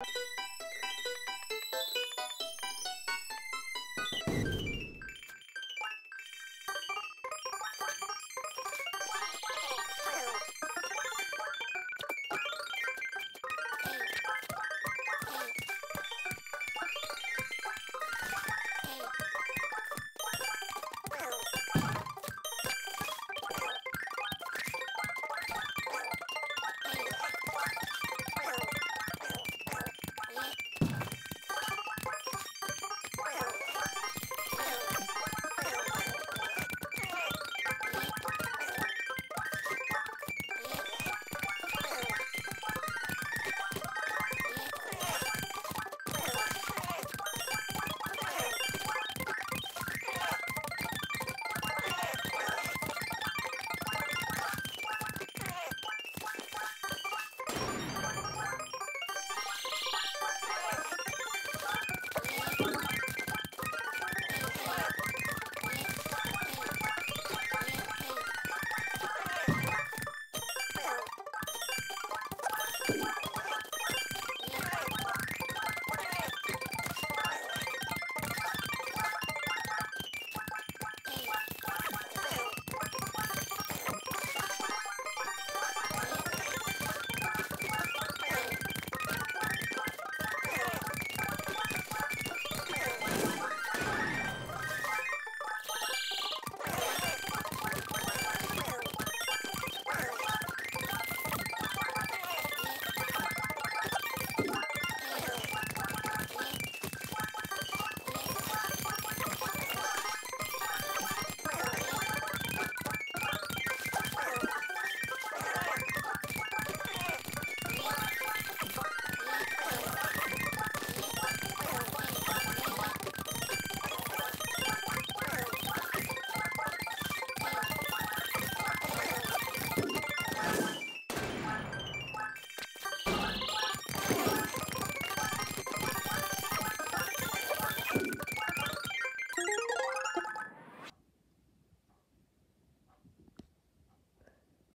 you